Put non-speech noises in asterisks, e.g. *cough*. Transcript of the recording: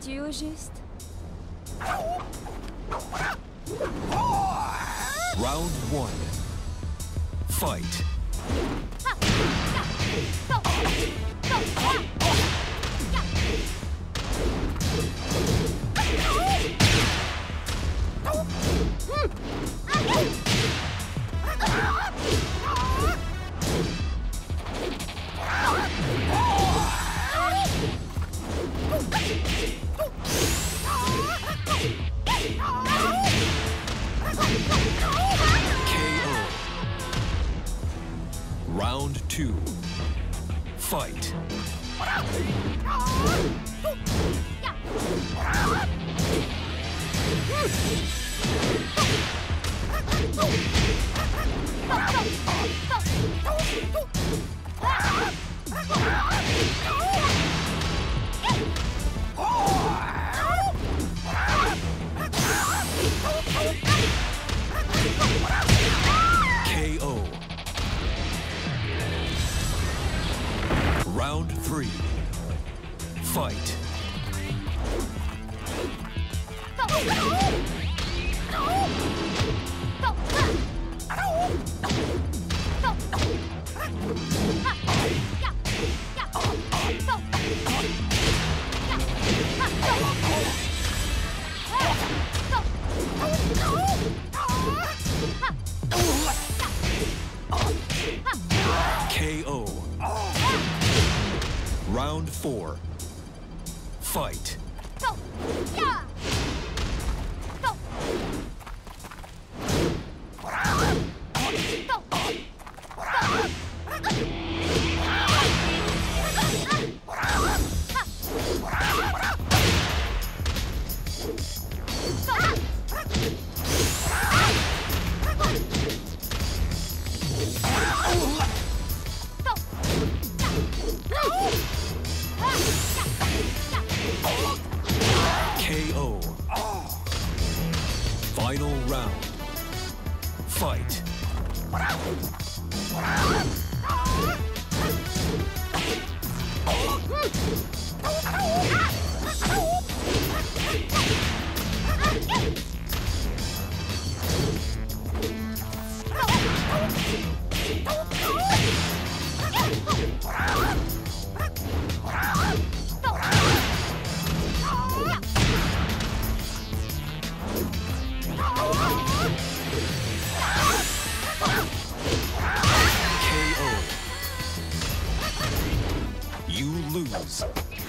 Tu au juste Round one. Fight. Two. Fight. KO. *laughs* Three. Fight. Round four. Fight. KO. Final round. Fight. News.